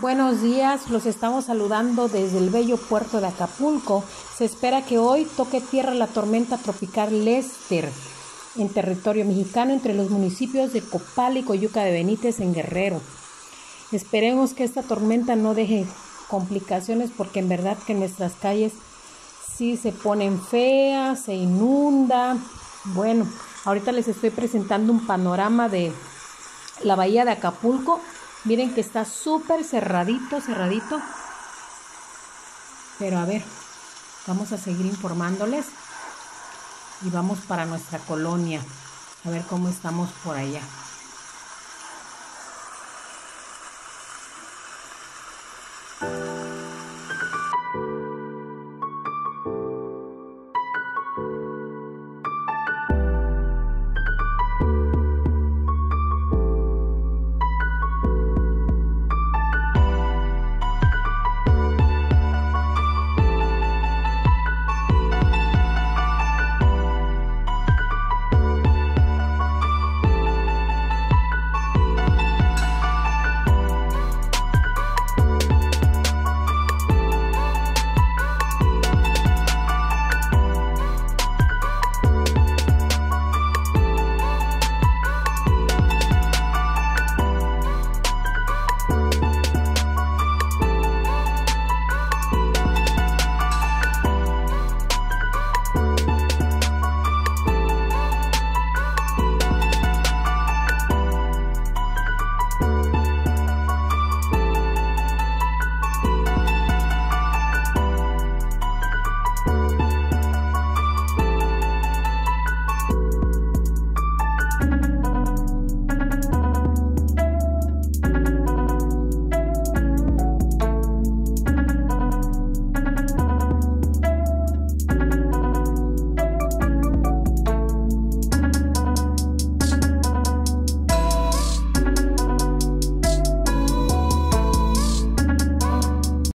Buenos días, los estamos saludando desde el bello puerto de Acapulco. Se espera que hoy toque tierra la tormenta tropical Lester en territorio mexicano entre los municipios de Copal y Coyuca de Benítez en Guerrero. Esperemos que esta tormenta no deje complicaciones porque en verdad que nuestras calles sí se ponen feas, se inunda. Bueno, ahorita les estoy presentando un panorama de la bahía de Acapulco Miren que está súper cerradito, cerradito. Pero a ver, vamos a seguir informándoles y vamos para nuestra colonia a ver cómo estamos por allá.